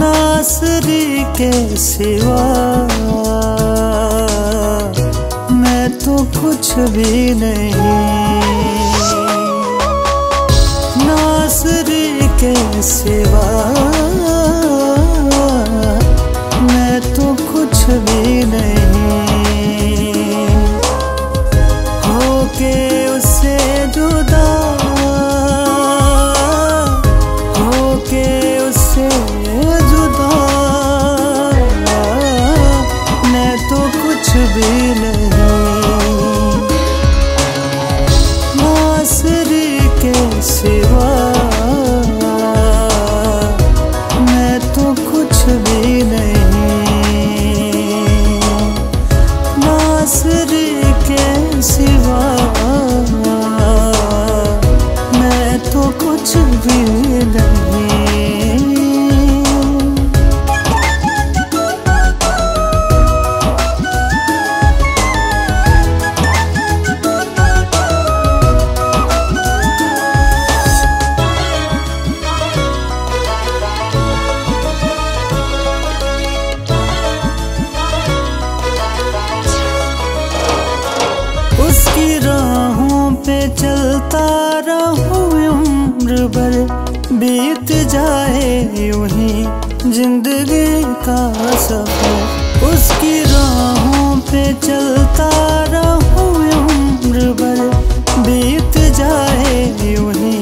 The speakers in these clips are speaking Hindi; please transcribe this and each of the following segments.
नासरी के सिवा। मैं तो कुछ भी नहीं। नासरी के सिवा। भी नहीं। नासरी के सिवा मैं तो कुछ भी नहीं। नासरी के सिवा मैं तो कुछ भी नहीं। भर बीत जाए यूँ ही ज़िंदगी का सफ़र। उसकी राहों पे चलता रहूँ उम्र भर बीत जाए यूँ ही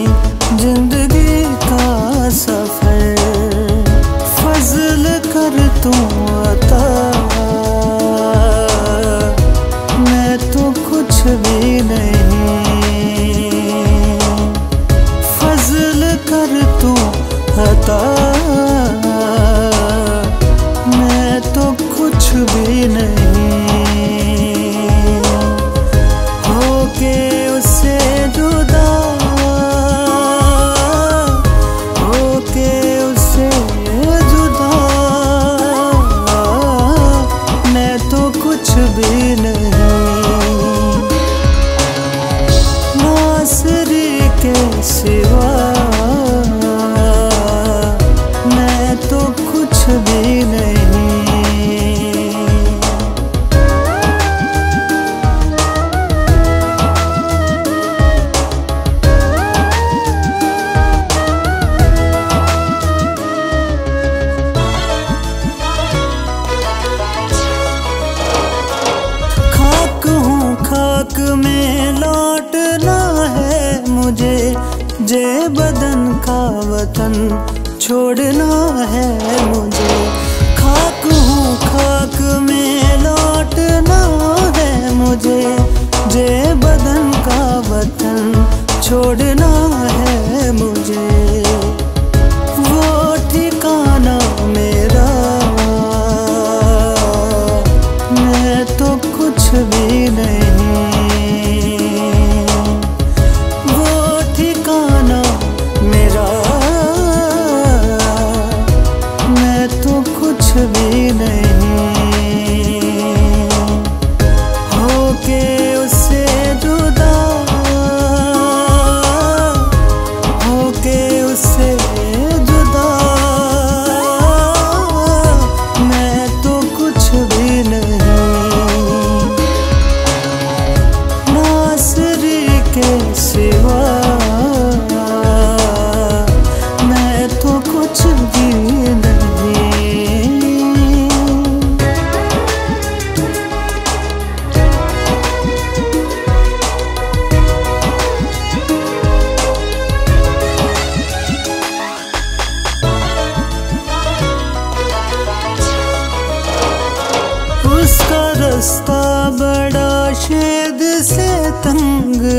ज़िंदगी का वतन छोड़ना है मुझे। खाक हूँ खाक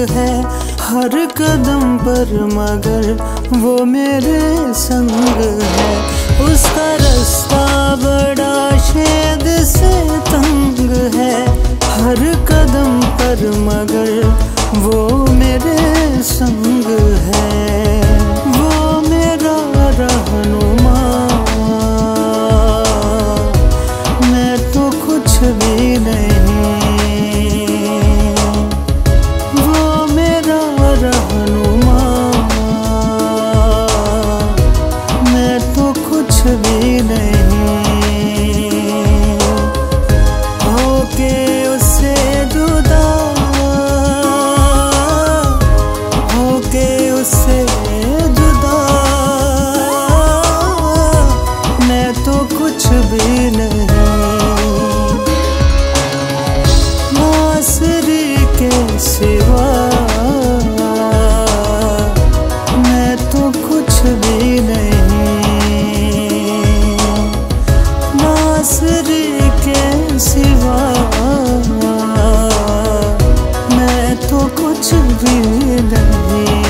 है हर कदम पर, मगर वो मेरे संग है। उसका रास्ता बड़ा शेद से तंग है। सिवा। मैं तो कुछ भी नहीं। नासरी के सिवा। मैं तो कुछ भी नहीं।